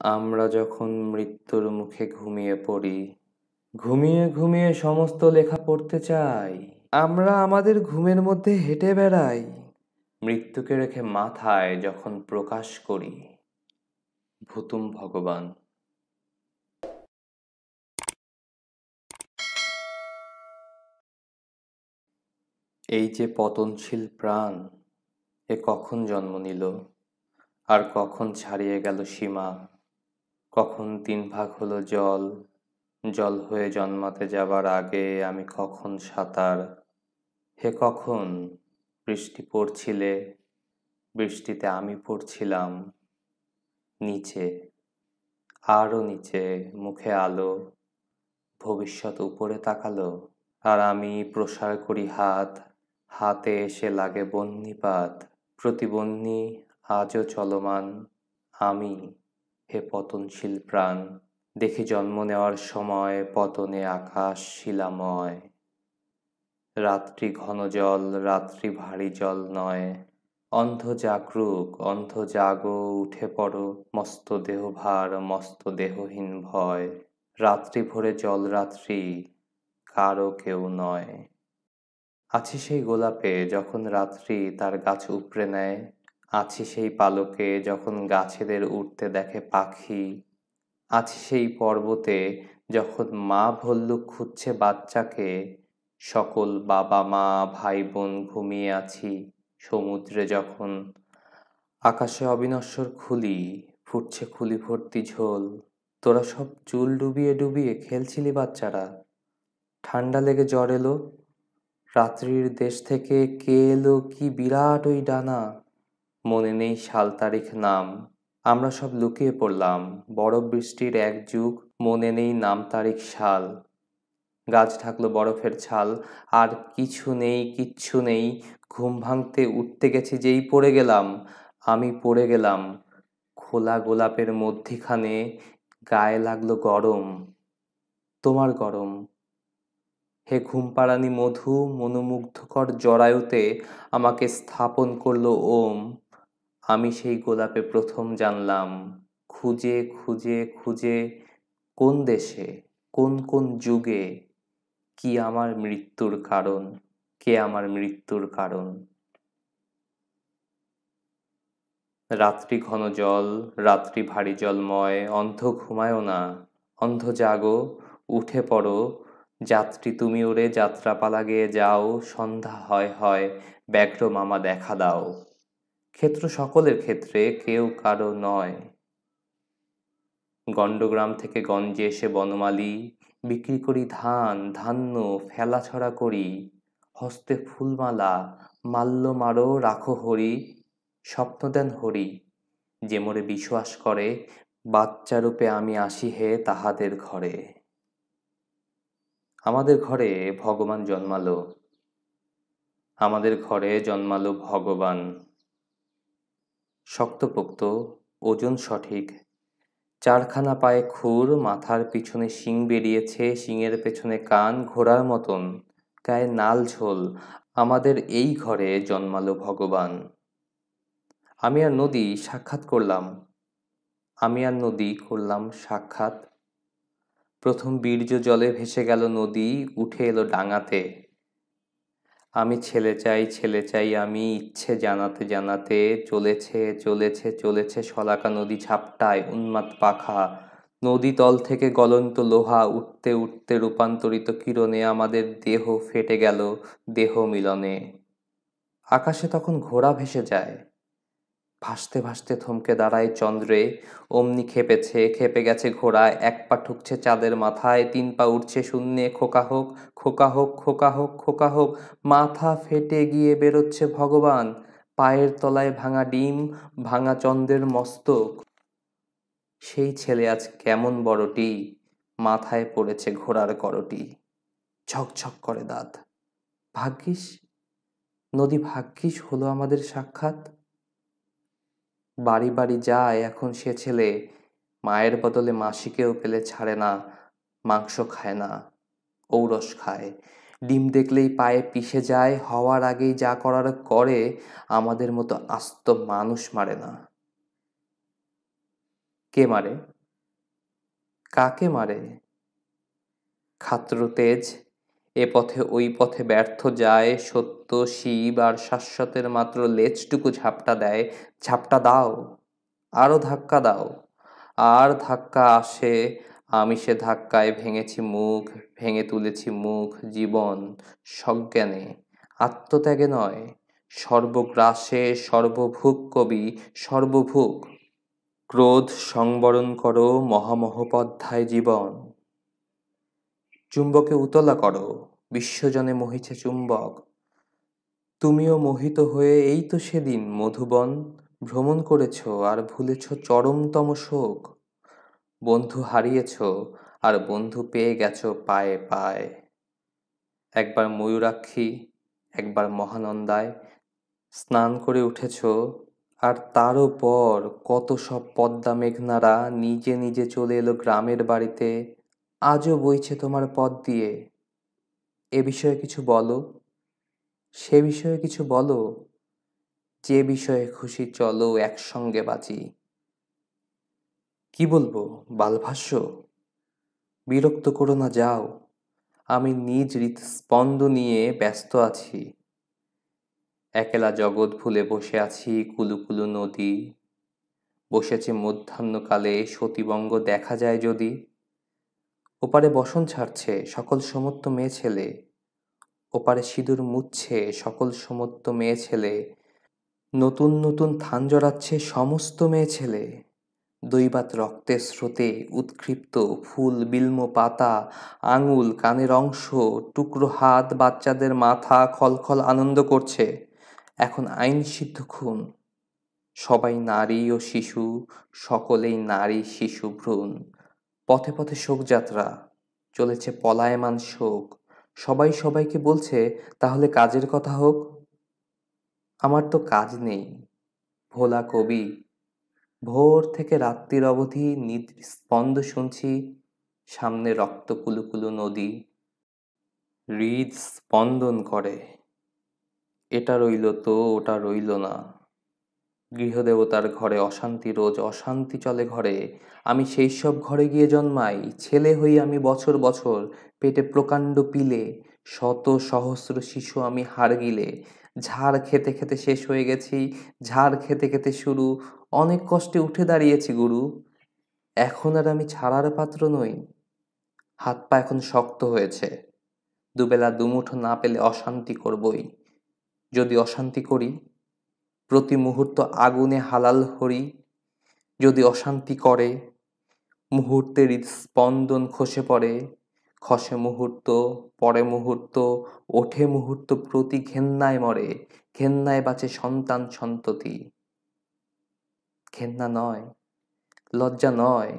আমরা যখন মৃত্যুর মুখে ঘুমিয়ে পড়ি, ঘুমিয়ে ঘুমিয়ে সমস্ত লেখা পড়তে চাই। আমরা আমাদের ঘুমের মধ্যে হেঁটে বেড়াই, মৃত্যুকে রেখে মাথায় যখন প্রকাশ করি। ভুতুম ভগবান। এই যে পতনশীল প্রাণ, এ কখন জন্ম নিল? আর কখন ছাড়িয়ে গেল সীমা? কখন তিন ভাগ হলো জল? জল হয়ে জন্মাতে যাবার আগে আমি কখন সাঁতার? হে কখন? বৃষ্টি পড়ছিলে? বৃষ্টিতে আমি পড়ছিলাম। নিচে আরও নিচে মুখে আলো। ভবিষ্যৎ উপরে তাকালো। আর আমি প্রসার করি হাত। হাতে এসে লাগে বন্যিপাত। প্রতিবন্ধী আজও চলমান। আমি হে পতনশীল প্রাণ, দেখি জন্ম নেওয়ার সময় পতনে আকাশ শিলাময়। রাত্রি ঘন জল, রাত্রি ভারী জল নয়। অন্ধ জাগরুক, অন্ধ জাগো, উঠে পড়ো, মস্ত দেহভার, মস্ত দেহহীন ভয়। রাত্রি ভোরে জল রাত্রি, কারও কেউ নয়। আছি সেই গোলাপে, যখন রাত্রি তার গাছ উপড়ে নেয় আছি সেই পালকে যখন গাছেদের উঠতে দেখে পাখি, আছি সেই পর্বতে যখন মা ভল্লুক খুঁজছে বাচ্চাকে, সকল বাবা, মা ভাই বোন ঘুমিয়ে আছি সমুদ্রে যখন। আকাশে অবিনশ্বর খুলি, ফুটছে খুলি ভর্তি ঝোল। তোরা সব চুল ডুবিয়ে ডুবিয়ে খেলছিলি বাচ্চারা। ঠান্ডা লেগে জ্বর এলো। রাত্রির দেশ থেকে কে এলো কি বিরাট ওই ডানা। মনে নেই সাল তারিখ নাম। আমরা সব লুকিয়ে পড়লাম বরফ বৃষ্টির এক যুগ, মনে নেই নাম তারিখ সাল গাছ ঢাকলো বরফের ছাল, আর কিছু নেই, কিচ্ছু নেই, ঘুম ভাঙতে উঠতে গেছি যেই পড়ে গেলাম, আমি পড়ে গেলাম। খোলা গোলাপের মধ্যিখানে গায়ে লাগল গরম, তোমার গরম। হে ঘুমপাড়ানি মধু, মনোমুগ্ধকর জরায়ুতে আমাকে স্থাপন করল ওম। আমি সেই গোলাপে প্রথম জানলাম, খুঁজে খুঁজে খুঁজে কোন দেশে, কোন কোন যুগে, কি আমার মৃত্যুর কারণ, কে আমার মৃত্যুর কারণ। রাত্রি ঘন জল, রাত্রি ভারী জলময়, অন্ধ ঘুমায়ও না, অন্ধ জাগো, উঠে পড়ো, যাত্রী তুমি ওরে যাত্রাপালা গেয়ে যাও, সন্ধ্যা হয় হয়, ব্যাঘ্র মামা দেখা দাও। ক্ষেত্র সকলের ক্ষেত্রে, কেউ কারও নয়। গণ্ডগ্রাম থেকে গঞ্জে এসে বনমালী, বিক্রি করি ধান, ধান্য, ফেলা ছড়া করি, হস্তে ফুলমালা, মাল্য মারো, রাখো হরি, স্বপ্ন দেন হরি। যে মোরে বিশ্বাস করে বাচ্চারূপে আমি আসি হে তাহাদের ঘরে। আমাদের ঘরে ভগবান জন্মালো। আমাদের ঘরে জন্মালো ভগবান। শক্তপোক্ত, ওজন সঠিক। চারখানা পায়ে খুর, মাথার পিছনে শিং বেরিয়েছে শিংয়ের পেছনে কান ঘোড়ার মতন, গায়ে নাল ঝোল। আমাদের এই ঘরে জন্মালো ভগবান। আমি আর নদী সাক্ষাৎ করলাম। আমি আর নদী করলাম সাক্ষাৎ। প্রথম বীর্য জলে ভেসে গেল নদী, উঠে এলো ডাঙাতে। আমি ছেলে চাই ছেলে চাই, আমি ইচ্ছে জানাতে জানাতে চলেছে চলেছে চলেছে শলাকা নদী ছাপটায় উন্মাদ পাখা। নদী তল থেকে গলন্ত লোহা উঠতে উঠতে রূপান্তরিত কিরণে আমাদের দেহ ফেটে গেল দেহ মিলনে। আকাশে তখন ঘোড়া ভেসে যায়। ভাসতে ভাসতে থমকে দাঁড়ায় চন্দ্রে। অমনি খেপেছে, খেপে গেছে ঘোড়া এক পা ঠুকছে চাঁদের মাথায়, তিন পা উঠছে শূন্যে। খোকা হোক খোকা হোক খোকা হোক খোকা হোক, মাথা ফেটে গিয়ে বেরোচ্ছে ভগবান। পায়ের তলায় ভাঙা ডিম, ভাঙা চন্দ্রের মস্তক। সেই ছেলে আজ কেমন বড়টি? মাথায় পড়েছে ঘোড়ার করটি। ঝকঝক করে দাঁত। ভাগ্যিস? নদী ভাগ্যিস হলো আমাদের সাক্ষাৎ। বাড়ি বাড়ি যায়, এখন সে ছেলে মায়ের বদলে মাসিকেও পেলে ছাড়ে না, মাংস খায় না, ঔরস খায়। ডিম দেখলেই পায়ে পিষে যায়, হওয়ার আগেই যা করার করে, আমাদের মতো আস্ত মানুষ মারে না। কে মারে? কাকে মারে? খাত্র তেজ এ পথে, ওই পথে ব্যর্থ যায় সত্য, শিব আর শাশ্বতের মাত্র লেজটুকু ঝাপটা দেয়, ঝাপটা দাও, আরও ধাক্কা দাও, আর ধাক্কা আসে, আমি সে ধাক্কায় ভেঙেছি মুখ, ভেঙে তুলেছি মুখ, জীবন, সজ্ঞানে, আত্মত্যাগে নয়, সর্বগ্রাসে সর্বভুক কবি, সর্বভুক, ক্রোধ সংবরণ করো মহামহোপাধ্যায় জীবন, চুম্বকে উতলা করো। বিশ্বজনে মোহিছে চুম্বক। তুমিও মোহিত হয়ে এই তো সেদিন মধুবন, ভ্রমণ করেছ আর ভুলেছ চরমতম শোক। বন্ধু হারিয়েছ আর বন্ধু পেয়ে গেছ পায়ে পায়ে। একবার ময়ূরাক্ষী, একবার মহানন্দায় স্নান করে উঠেছ আর তারও পর কত সব পদ্মা মেঘনারা নিজে নিজে চলে এলো গ্রামের বাড়িতে, আজও বইছে তোমার পথ দিয়ে। এ বিষয়ে কিছু বলো, সে বিষয়ে কিছু বলো, যে বিষয়ে খুশি চলো একসঙ্গে বাঁচি কি বলব, বালভাষ্য? বিরক্ত করো না, যাও। আমি নিজ হৃৎস্পন্দ নিয়ে ব্যস্ত আছি। একলা জগৎ ভুলে বসে আছি কুলুকুলু নদী। বসেছে মধ্যাহ্নকালে সতীবঙ্গ দেখা যায় যদি। ওপারে বসন ছাড়ছে সকল সমত্ত মেয়ে ছেলে। ওপারে সিঁদুর মুচ্ছে সকল সমত্ত মেয়ে ছেলে। নতুন নতুন থান জড়াচ্ছে সমস্ত মেয়ে ছেলে। দৈবাত রক্তের স্রোতে উৎক্ষিপ্ত ফুল, বিল্ম, পাতা, আঙুল, কানের অংশ, টুকরো হাত বাচ্চাদের মাথা খলখল আনন্দ করছে। এখন আইন সিদ্ধ খুন। সবাই নারী ও শিশু, সকলেই নারী শিশু ভ্রূণ। পথে পথে শোকযাত্রা, চলেছে পলায়মান শোক। সবাই সবাইকে বলছে, তাহলে কাজের কথা হোক? আমার তো কাজ নেই, ভোলা কবি। ভোর থেকে রাত্রির অবধি স্পন্দ শুনছি, সামনে রক্ত কুলুকুলু নদী। হৃদ স্পন্দন করে, এটা রইল তো, ওটা রইল না। গৃহদেবতার ঘরে অশান্তি রোজ অশান্তি চলে ঘরে। আমি সেই সব ঘরে গিয়ে জন্মাই, ছেলে হই আমি বছর বছর পেটে প্রকাণ্ড পিলে, শত সহস্র শিশু আমি হার গিলে ঝাড় খেতে খেতে শেষ হয়ে গেছি, ঝাড় খেতে খেতে শুরু। অনেক কষ্টে উঠে দাঁড়িয়েছি গুরু। এখন আর আমি ছাড়ার পাত্র নই। হাত পা এখন শক্ত হয়েছে। দুবেলা দুমুঠো না পেলে অশান্তি করবই। যদি অশান্তি করি প্রতি মুহূর্ত আগুনে হালাল হরি, যদি অশান্তি করে মুহূর্তের স্পন্দন খসে পড়ে, খসে মুহূর্ত, পরে মুহূর্ত, ওঠে মুহূর্ত প্রতি ঘেন্নায় মরে, ঘেন্নায় বাঁচে সন্তান সন্ততি। ঘেন্না নয়, লজ্জা নয়,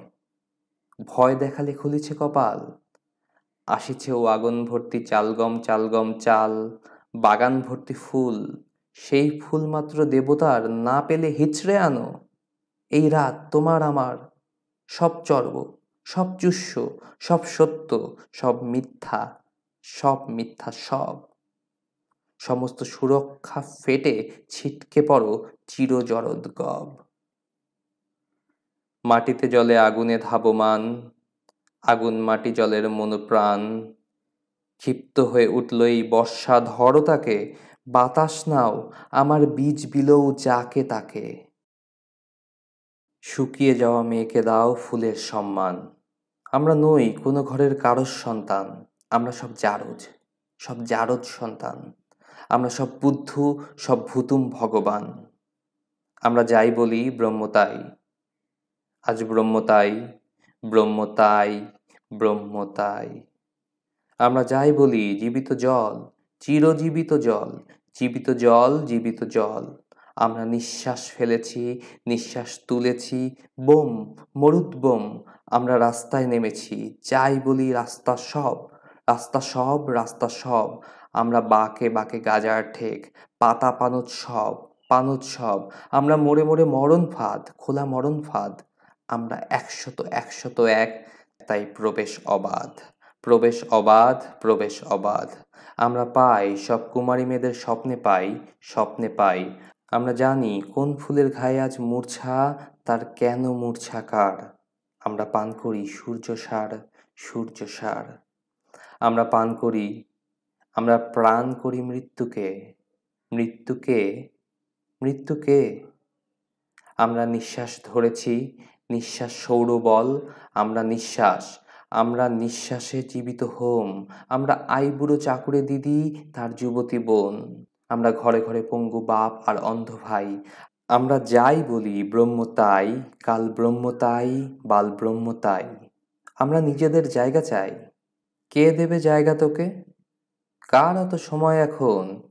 ভয় দেখালে খুলিছে কপাল, আসিছে ও আগুন ভর্তি চালগম চালগম চাল, বাগান ভর্তি ফুল সেই ফুল মাত্র দেবতার না পেলে হিচড়ে আনো। এই রাত তোমার আমার। সব চর্ব, সব চুষ্য, সব সত্য, সব মিথ্যা সব মিথ্যা সব। সমস্ত সুরক্ষা ফেটে ছিটকে পড়ো চিরজরদ গব। মাটিতে জলে আগুনে ধাবমান, আগুন মাটি জলের মনোপ্রাণ। ক্ষিপ্ত হয়ে উঠল এই বর্ষা ধরো তাকে বাতাস নাও, আমার বীজ বিলৌ যাকে তাকে। শুকিয়ে যাওয়া মেয়েকে দাও ফুলের সম্মান। আমরা নই কোনো ঘরের কারোর সন্তান, আমরা সব জারজ সব জারজ সন্তান। আমরা সব বুদ্ধ, সব ভুতুম ভগবান। আমরা যাই বলি ব্রহ্মতাই আজ ব্রহ্মতাই ব্রহ্মতাই ব্রহ্মতাই আমরা যাই বলি জীবিত জল, চিরজীবিত জল জীবিত জল জীবিত জল। আমরা নিঃশ্বাস ফেলেছি, নিঃশ্বাস তুলেছি। বোম, মরুদ বোম। আমরা রাস্তায় নেমেছি। যাই বলি রাস্তা সব রাস্তা সব রাস্তা সব। আমরা বাঁকে বাঁকে গাজার ঠেক, পাতা পানত সব পানত সব। আমরা মোড়ে মোড়ে মরণ ফাঁদ, খোলা মরণ ফাঁদ। আমরা একশত একশত এক, তাই প্রবেশ অবাধ। প্রবেশ অবাধ প্রবেশ অবাধ। আমরা পাই, সব কুমারী মেয়েদের স্বপ্নে পাই স্বপ্নে পাই। আমরা জানি কোন ফুলের ঘায়ে আজ মূর্ছা, তার কেন মূর্ছা কার। আমরা পান করি সূর্য সার সূর্য সার। আমরা পান করি, আমরা প্রাণ করি মৃত্যুকে। মৃত্যুকে মৃত্যুকে। আমরা নিঃশ্বাস ধরেছি, নিঃশ্বাস সৌরবল, আমরা নিঃশ্বাস আমরা নিঃশ্বাসে জীবিত হোম। আমরা আইবুড়ো চাকুরে দিদি, তার যুবতী বোন। আমরা ঘরে ঘরে পঙ্গু বাপ আর অন্ধ ভাই। আমরা যাই বলি, ব্রহ্ম তাই, কাল ব্রহ্ম তাই, বাল ব্রহ্ম তাই। আমরা নিজেদের জায়গা চাই। কে দেবে জায়গা তোকে? কার অত সময় এখন?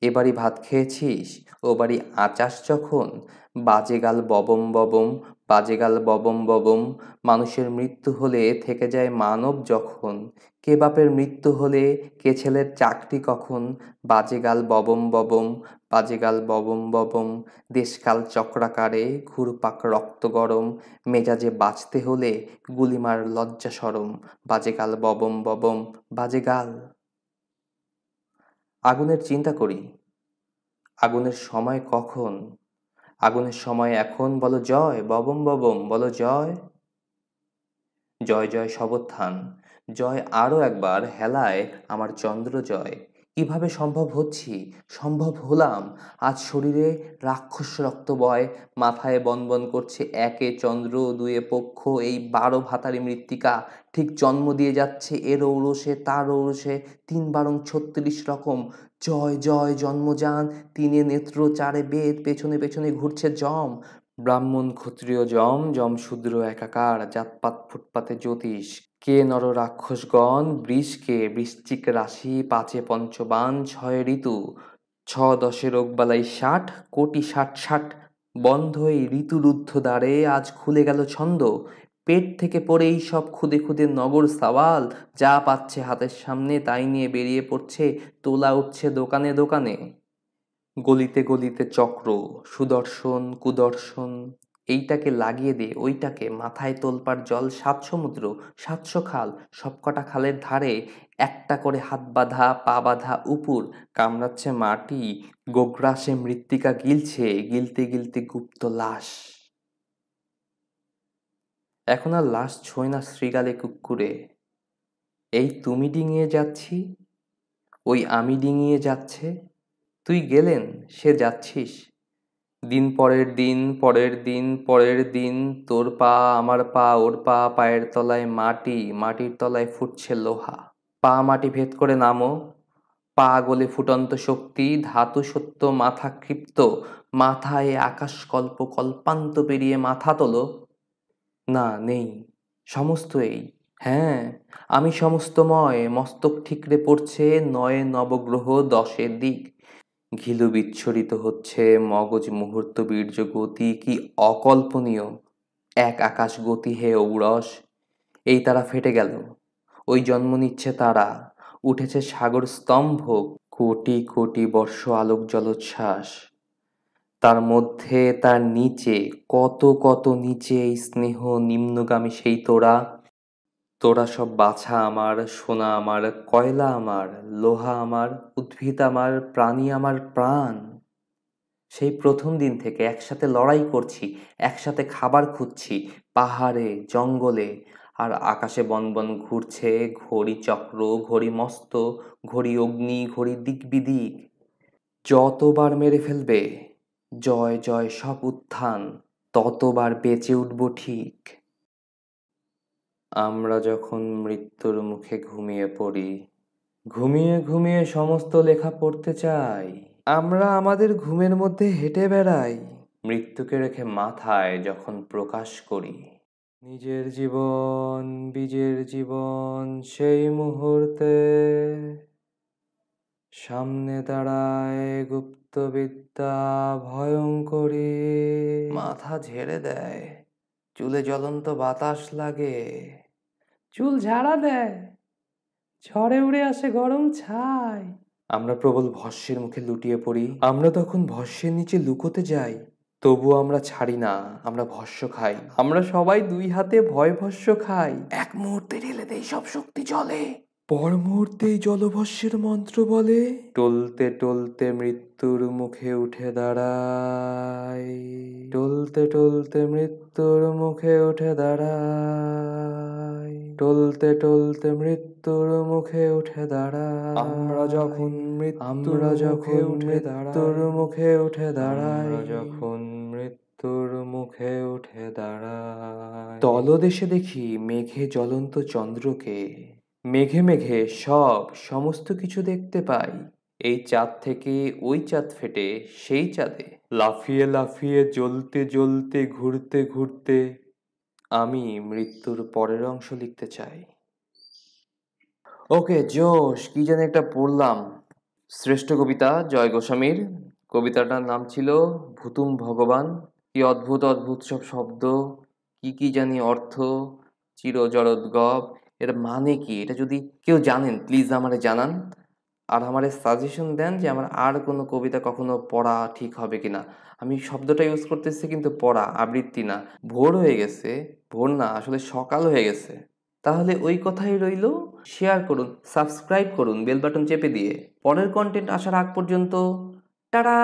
এ বাড়ি ভাত খেয়েছিস? ও বাড়ি আচাস যখন? বাজে গাল ববম ববম বাজে গাল ববম ববম, মানুষের মৃত্যু হলে থেকে যায় মানব যখন। কে বাপের মৃত্যু হলে, কে ছেলের চাকরি কখন? বাজে গাল ববম ববম, বাজে গাল ববম ববম, দেশকাল চক্রাকারে ঘুরপাক রক্ত গরম, মেজাজে বাঁচতে হলে গুলিমার লজ্জা সরম, বাজে গাল ববম ববম, বাজে গাল। আগুনের চিন্তা করি, আগুনের সময় কখন? আগুনের সময় এখন বলো জয়, ববম ববম বলো জয়। জয় জয় সবত্থান, জয় আরও একবার হেলায় আমার চন্দ্র জয়। কীভাবে সম্ভব হচ্ছি? সম্ভব হলাম। আজ শরীরে রাক্ষস রক্ত বয়, মাথায় বনবন করছে একে চন্দ্র, দুয়ে পক্ষ, এই বারো ভাতারি মৃত্তিকা। ঠিক জন্ম দিয়ে যাচ্ছে এর ঔরসে, তার ঔরসে তিন বারং ছত্রিশ রকম। জয় জয়, জন্মযান। তিনে নেত্র, চারে বেদ, পেছনে পেছনে ঘুরছে জম। ব্রাহ্মণ ক্ষত্রিয় জম জম শূদ্র একাকার, জাতপাত ফুটপাতে জ্যোতিষ। কে নর রাক্ষসগণ বৃষকে বৃশ্চিক রাশি, পাঁচে পঞ্চবান, ছয় ঋতু। ছ দশে রোগবালাই ষাট, কোটি ষাট ষাট বন্ধ এই ঋতুরুদ্ধ দ্বারে আজ খুলে গেল ছন্দ। পেট থেকে পড়েই সব খুদে খুদে নগর সাওয়াল যা পাচ্ছে হাতের সামনে তাই নিয়ে বেরিয়ে পড়ছে তোলা উঠছে দোকানে দোকানে। গলিতে গলিতে চক্র, সুদর্শন, কুদর্শন, এইটাকে লাগিয়ে দে, ওইটাকে মাথায় তোলপার জল, সাত সমুদ্র, সাতশো খাল, সবকটা খালের ধারে একটা করে হাত বাঁধা, পা বাঁধা উপুর, কামড়াচ্ছে মাটি গোগ্রাসে মৃত্তিকা গিলছে, গিলতে গিলতে গুপ্ত লাশ। এখন আর লাশ ছোঁয় না শ্রীগালে কুকুরে। এই তুমি ডিঙিয়ে যাচ্ছি, ওই আমি ডিঙিয়ে যাচ্ছে। তুই গেলেন, সে যাচ্ছিস। দিন পরের দিন পরের দিন পরের দিন, তোর পা আমার পা, ওর পা পায়ের তলায় মাটি, মাটির তলায় ফুটছে লোহা। পা মাটি ভেদ করে নামো। পা গলে ফুটন্ত শক্তি, ধাতু সত্য, মাথা ক্ষিপ্ত, মাথায় আকাশ কল্প, কল্পান্ত পেরিয়ে মাথা তোলো। না, নেই। সমস্ত এই। হ্যাঁ আমি সমস্তময় মস্তক ঠিকরে পড়ছে, নয়ে নবগ্রহ দশের দিক। ঘিলু বিচ্ছরিত হচ্ছে, মগজ মুহূর্ত বীর্য গতি কি অকল্পনীয়? এক আকাশ গতি হে ঔরস। এই তারা ফেটে গেল। ওই জন্ম নিচ্ছে তারা। উঠেছে সাগর স্তম্ভ, কোটি কোটি বর্ষ আলোক জলোচ্ছ্বাস তার মধ্যে, তার নিচে, কত কত নিচে স্নেহ নিম্নগামী সেই তোরা তোরা সব বাছা আমার, সোনা আমার, কয়লা আমার, লোহা আমার, উদ্ভিদ আমার, প্রাণী আমার প্রাণ। সেই প্রথম দিন থেকে একসাথে লড়াই করছি, একসাথে খাবার খুঁজছি, পাহাড়ে, জঙ্গলে, আর আকাশে বনবন ঘুরছে, ঘড়ি চক্র, ঘড়ি মস্ত, ঘড়ি অগ্নি, ঘড়ি দিক বিদিক যতবার মেরে ফেলবে জয় জয় সব উত্থান ততবার বেঁচে উঠব ঠিক। আমরা যখন মৃত্যুর মুখে ঘুমিয়ে পড়ি, ঘুমিয়ে ঘুমিয়ে সমস্ত লেখা পড়তে চাই। আমরা আমাদের ঘুমের মধ্যে হেঁটে বেড়াই, মৃত্যুকে রেখে মাথায় যখন প্রকাশ করি। নিজের জীবন, বীজের জীবন, সেই মুহূর্তে সামনে দাঁড়ায় গুপ্তবিদ্যা ভয়ঙ্করী। মাথা ঝেড়ে দেয় চুলে জ্বলন্ত বাতাস লাগে। চুল ঝাড়া দেয় ঝড়ে উড়ে আসে গরম ছাই। আমরা প্রবল ভস্যের মুখে লুটিয়ে পড়ি। আমরা তখন ভস্যের নিচে লুকোতে যাই। তবুও আমরা ছাড়ি না আমরা ভস্য খাই। আমরা সবাই দুই হাতে ভয় ভস্য খাই। এক মুহূর্তে ঢেলে দেই সব শক্তি জলে। পর মুহূর্তেই জলভস্যের মন্ত্র বলে টলতে টলতে মৃত্যুর মুখে উঠে দাঁড়ায়। টলতে টলতে মৃত্যুর মুখে উঠে দাঁড়ায়। টলতে টলতে মৃত্যুর মুখে উঠে দাঁড়ায়। আমরা যখন আমরা যখন মৃত্যুর মুখে উঠে দাঁড়ায় যখন মৃত্যুর মুখে উঠে দাঁড়ায় তলদেশে দেখি মেঘে জ্বলন্ত চন্দ্রকে। মেঘে মেঘে সব সমস্ত কিছু দেখতে পাই। এই চাঁদ থেকে ওই চাঁদ ফেটে সেই চাঁদে। লাফিয়ে লাফিয়ে জ্বলতে জ্বলতে ঘুরতে ঘুরতে আমি মৃত্যুর পরের অংশ লিখতে চাই। ওকে, জোশ, কি যেন একটা পড়লাম। শ্রেষ্ঠ কবিতা, জয় গোস্বামীর। কবিতাটার নাম ছিল ভুতুম ভগবান কি অদ্ভুত অদ্ভুত সব শব্দ। কি কি জানি অর্থ। চির জরদ গপ এটা মানে কি? এটা যদি কেউ জানেন প্লিজ আমারে জানান। আর আমারে সাজেশন দেন যে আমার আর কোনো কবিতা কখনো পড়া ঠিক হবে কিনা। আমি শব্দটা ইউজ করতেছি কিন্তু পড়া, আবৃত্তি না। ভোর হয়ে গেছে, ভোর না, আসলে সকাল হয়ে গেছে। তাহলে ওই কথাই রইল শেয়ার করুন সাবস্ক্রাইব করুন বেল বাটন চেপে দিয়ে। পরের কন্টেন্ট আসার আগ পর্যন্ত টাটা